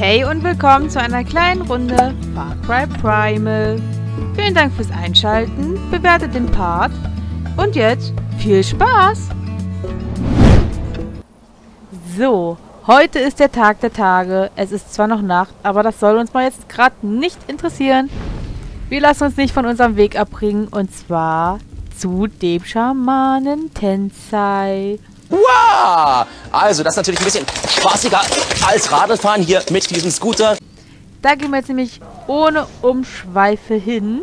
Hey und willkommen zu einer kleinen Runde Far Cry Primal. Vielen Dank fürs Einschalten, bewertet den Part und jetzt viel Spaß! So, heute ist der Tag der Tage. Es ist zwar noch Nacht, aber das soll uns mal jetzt gerade nicht interessieren. Wir lassen uns nicht von unserem Weg abbringen und zwar zu dem Schamanen Tensei. Wow! Also, das ist natürlich ein bisschen spaßiger als Radlfahren hier mit diesem Scooter. Da gehen wir jetzt nämlich ohne Umschweife hin.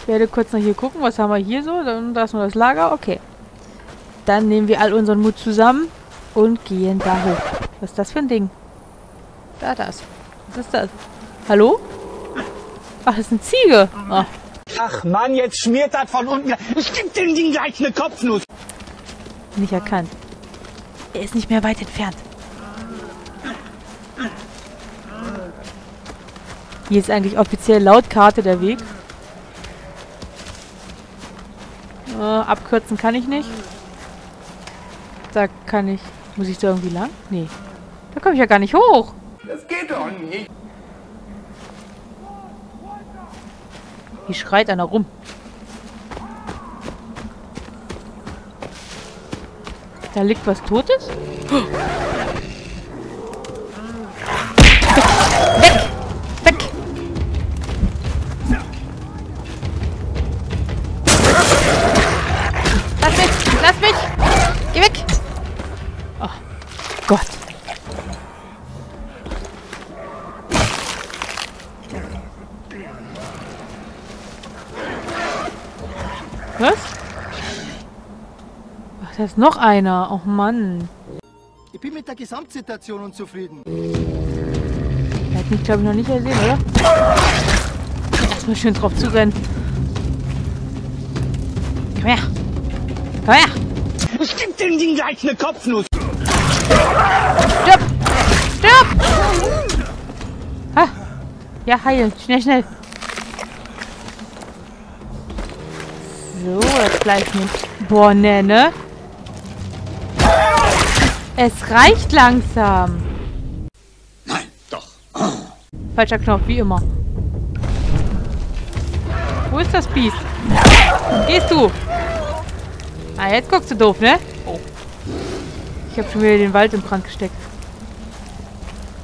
Ich werde kurz noch hier gucken, was haben wir hier so. Dann, da ist nur das Lager, okay. Dann nehmen wir all unseren Mut zusammen und gehen da hoch. Was ist das für ein Ding? Da, das. Was ist das? Hallo? Ach, das ist eine Ziege. Oh. Ach Mann, jetzt schmiert das von unten. Ich geb dem Ding gleich eine Kopfnuss. Nicht erkannt. Er ist nicht mehr weit entfernt. Hier ist eigentlich offiziell laut Karte der Weg. Äh, abkürzen kann ich nicht. Da kann ich... Muss ich da irgendwie lang? Nee. Da komme ich ja gar nicht hoch. Das geht doch nicht. Hier schreit einer rum. Da liegt was Totes? Weg! Weg! Weg! Lass mich! Lass mich! Geh weg! Oh Gott. Da ist noch einer. Oh Mann. Ich bin mit der Gesamtsituation unzufrieden. Er hat mich, glaube ich, noch nicht gesehen, oder? Erstmal schön drauf zurennen. Komm her. Komm her. Ich geb dem Ding gleich eine Kopfnuss. Stirb. Stirb. Ha. Ja, heilen. Schnell, schnell. So, jetzt gleich mit. Boah, ne, ne? Es reicht langsam. Nein, doch. Falscher Knopf, wie immer. Wo ist das Biest? Gehst du? Ah, jetzt guckst du doof, ne? Oh. Ich habe schon wieder den Wald in Brand gesteckt.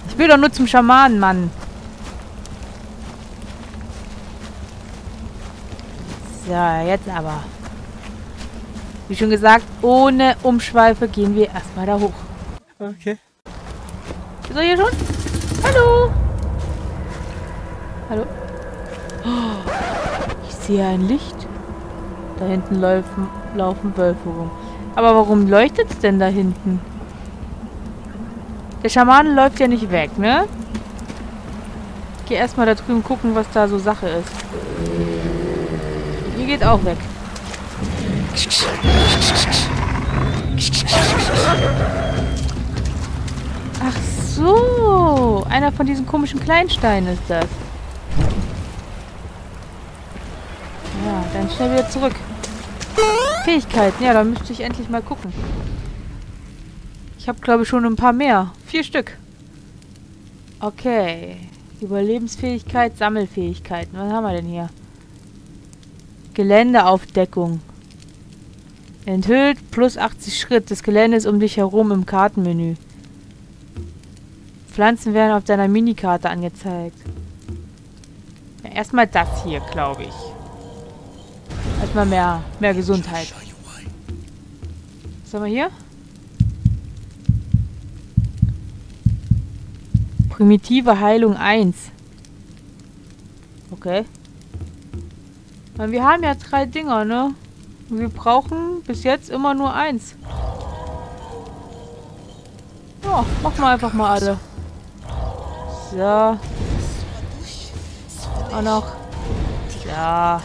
Ich will doch nur zum Schamanen, Mann. So, jetzt aber. Wie schon gesagt, ohne Umschweife gehen wir erstmal da hoch. Okay. Er hier schon? Hallo? Hallo? Oh, ich sehe ein Licht. Da hinten laufen, laufen Wölfe rum. Aber warum leuchtet es denn da hinten? Der Schamane läuft ja nicht weg, ne? Ich gehe erstmal da drüben gucken, was da so Sache ist. Ihr geht auch weg. Ach so. Einer von diesen komischen Kleinsteinen ist das. Ja, dann schnell wieder zurück. Fähigkeiten. Ja, da müsste ich endlich mal gucken. Ich habe, glaube ich, schon ein paar mehr. Vier Stück. Okay. Überlebensfähigkeit, Sammelfähigkeiten. Was haben wir denn hier? Geländeaufdeckung. Enthüllt plus 80 Schritt. Das Gelände ist um dich herum im Kartenmenü. Pflanzen werden auf deiner Minikarte angezeigt. Ja, erstmal das hier, glaube ich. Erstmal mehr, mehr Gesundheit. Was haben wir hier? Primitive Heilung 1. Okay. Wir haben ja drei Dinger, ne? Wir brauchen bis jetzt immer nur eins. Ja, machen wir einfach mal alle. So. Auch noch. Ja.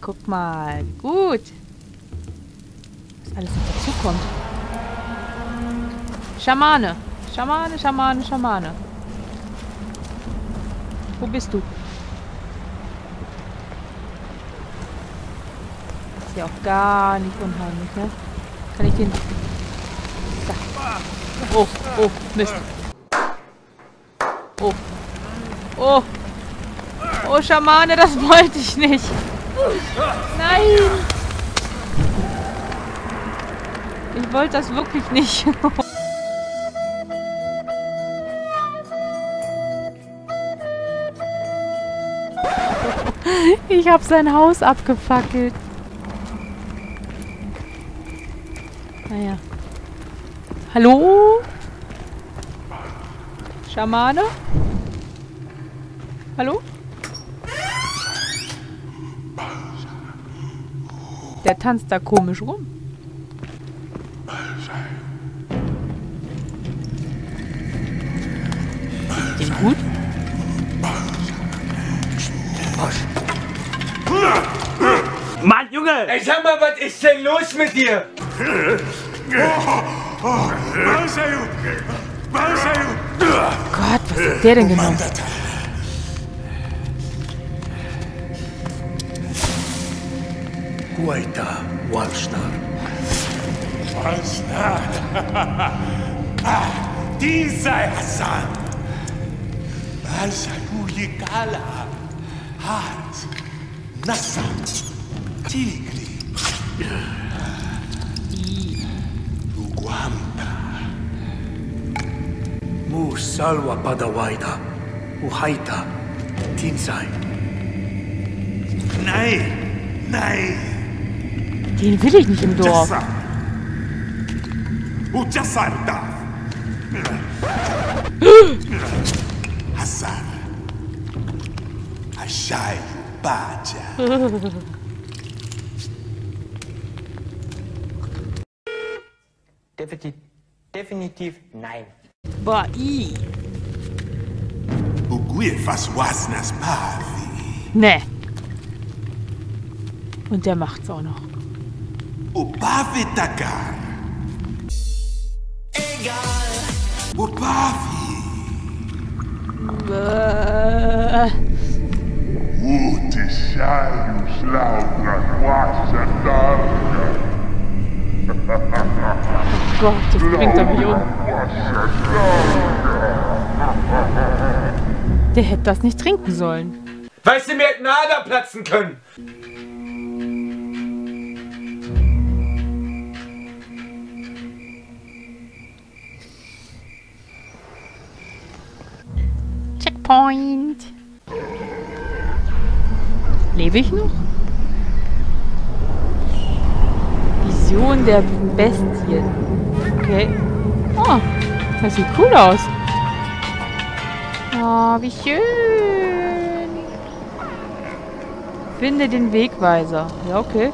Guck mal. Gut. Was alles noch dazu kommt. Schamane. Schamane, Schamane, Schamane. Wo bist du? Ja auch gar nicht unheimlich, ne? Kann ich den... Da. Oh, oh, Mist. Oh. Oh. Oh, Schamane, das wollte ich nicht. Nein. Ich wollte das wirklich nicht. Ich habe sein Haus abgefackelt. Naja. Hallo? Schamane? Hallo? Der tanzt da komisch rum. Den gut? Mann, Junge! Ey, sag mal, was ist denn los mit dir? Gott, was hat der denn genommen? Huaita Walstar. Dieser Hassan. Balsayulikala. Hart. Nassa. Tigri. Mu Salwa Padawaida. Uhaita. Tinsai. Nein. Nein. Den will ich nicht im Dorf. Jassa. Ujasarda. Hassan. Ashai Baja. Definitiv, definitiv nein. Boah, i. Uguye fas wasnas pavi. Ne. Und der macht's auch noch. Egal. Upavi. Äh, Noticiários Laura Quasha Darga. Gott, das bringt er mich um. Der hätte das nicht trinken sollen. Weißt du, mir hätten Ader platzen können. Checkpoint. Lebe ich noch? Vision der Bestien. Okay. Oh, das sieht cool aus. Oh, wie schön. Finde den Wegweiser. Ja, okay.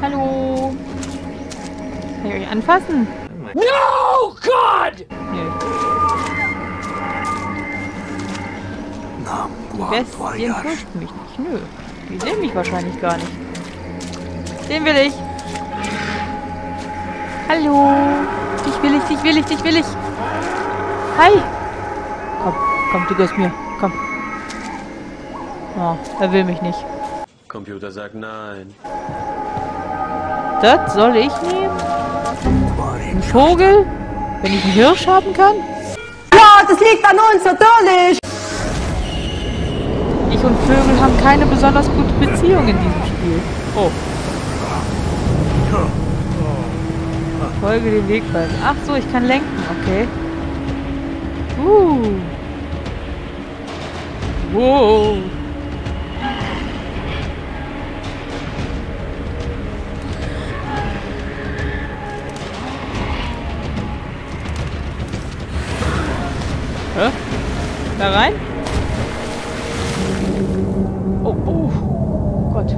Hallo. Kann ich euch anfassen? No, God! Nö. Bestien Guantuayar. fürchten mich nicht. Nö. Die sehen mich wahrscheinlich gar nicht. Den will ich. Hallo. Dich will ich, dich will ich, dich will ich. Hi. Komm, komm, du gehörst mir. Komm. Oh, er will mich nicht. Computer sagt nein. Das soll ich nehmen? Ein Vogel? Wenn ich einen Hirsch haben kann? Ja, das liegt an uns, natürlich. Ich und Vögel haben keine besonders gute Beziehung in diesem Spiel. Oh. Folge den Wegweisen. Ach so, ich kann lenken, okay. Uh. Wow. Hä? Da rein? Oh, oh. Gott.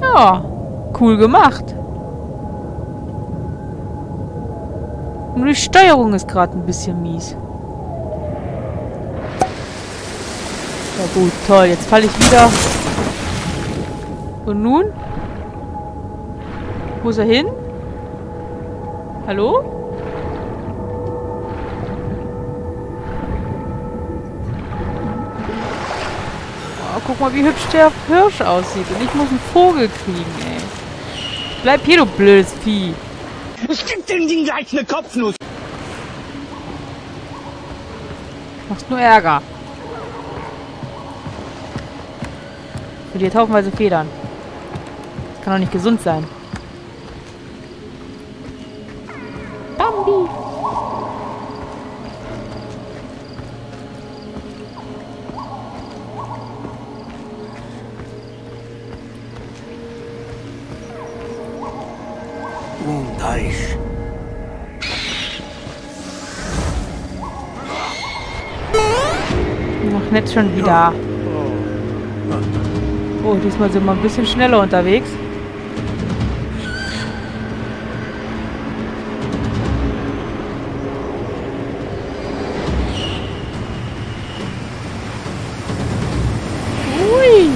Ja, cool gemacht. Nur die Steuerung ist gerade ein bisschen mies. Ja gut, toll. Jetzt falle ich wieder. Und nun? Wo ist er hin? Hallo? guck mal, wie hübsch der Hirsch aussieht. Und ich muss einen Vogel kriegen, ey. Bleib hier, du blödes Vieh. Ich geb dem Ding gleich eine Kopfnuss. Machst nur Ärger. Verliert haufenweise Federn. Kann doch nicht gesund sein. Schon wieder. Oh, diesmal sind wir ein bisschen schneller unterwegs. Ui.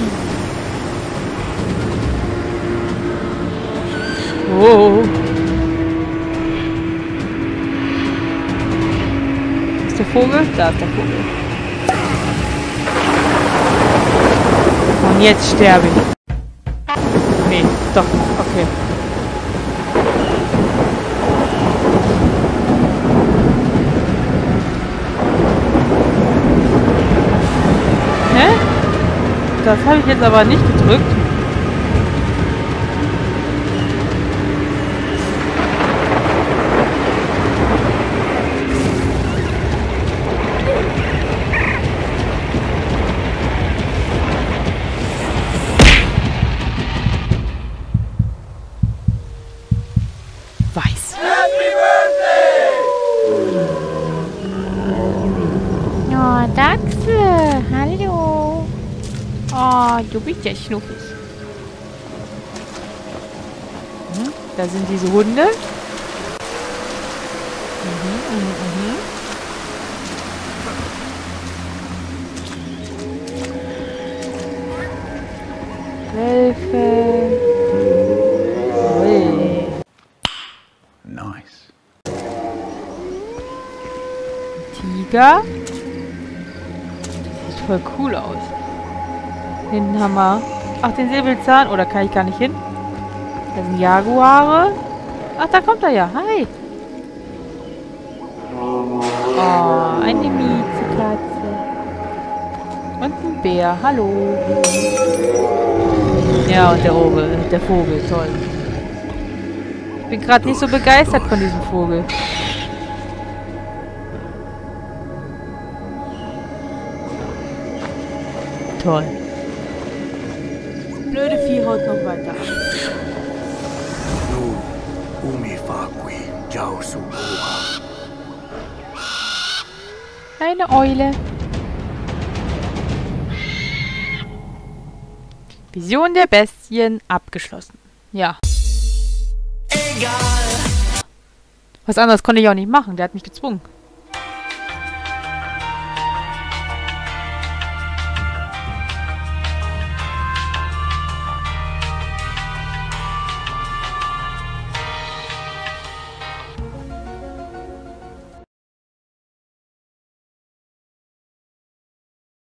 Oh. Ist der Vogel? Da ist der Vogel. Und jetzt sterbe ich. Nee, doch, okay. Hä? Das habe ich jetzt aber nicht gedrückt. Weiß. Oh, Dachse. Hallo. Oh, du bist ja schnuffig. Hm, da sind diese Hunde. Mhm, mhm, mhm. Wölfe. Ui. Nice. Tiger. Sieht voll cool aus. Haben wir... Ach, den Säbelzahn. Oder kann ich gar nicht hin? Da sind Jaguare. Ach, da kommt er ja. Hi. Oh, eine Miezekatze. Und ein Bär. Hallo. Ja, und der Vogel. Der Vogel. Toll. Ich bin gerade nicht so begeistert von diesem Vogel. Toll. Vieh haut noch weiter. Nu umifaqui jausuua. Eine Eule. Vision der Bestien abgeschlossen. Ja. Egal. Was anderes konnte ich auch nicht machen. Der hat mich gezwungen.